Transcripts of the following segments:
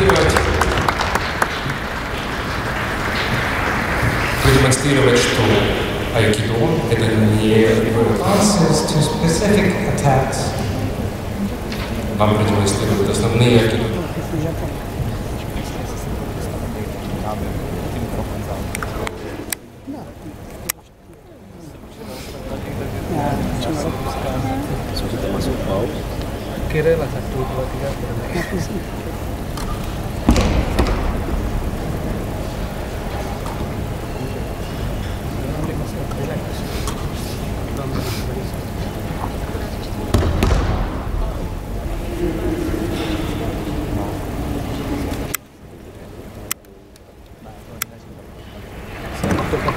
продемонстрировать, продемонстрировать, что айкидо – это не attacks. вам продемонстрируют основные айкидо. Kira lah satu, dua, tiga, empat.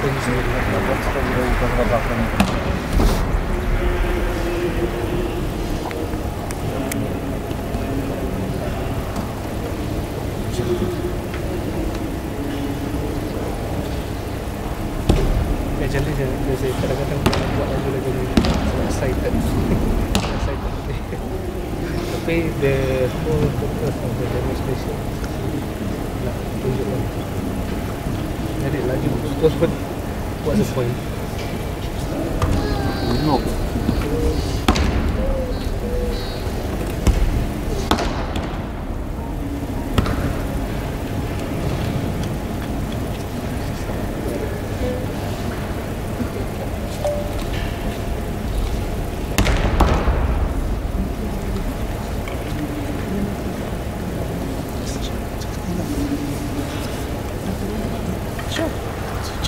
Actually, dia, dia say, kadang-kadang kalau buat lagu lagu ni so excited. excited. Tapi the whole purpose of the demonstration nak tunjukkan. Jadi lagi terus pun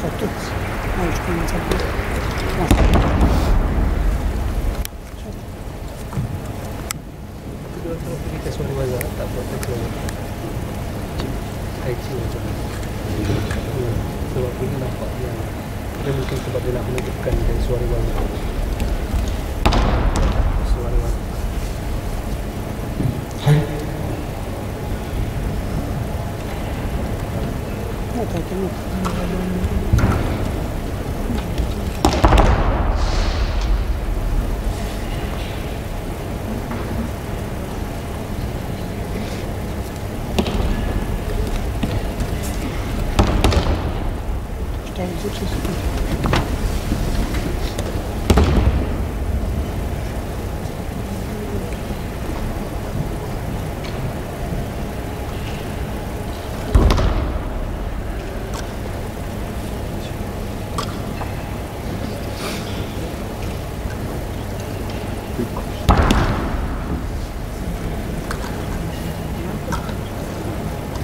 a toți. Aici, cum ați avut. Câteodată o ferică să urmeze asta, poate că aici nu se Se va pune la față. Nu mă simt poate la mână de canile, soare va Soare va もう体験の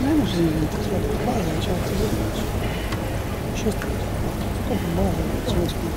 ну, жизнь, это всё, база, ничего, ты знаешь. База, чего тебе?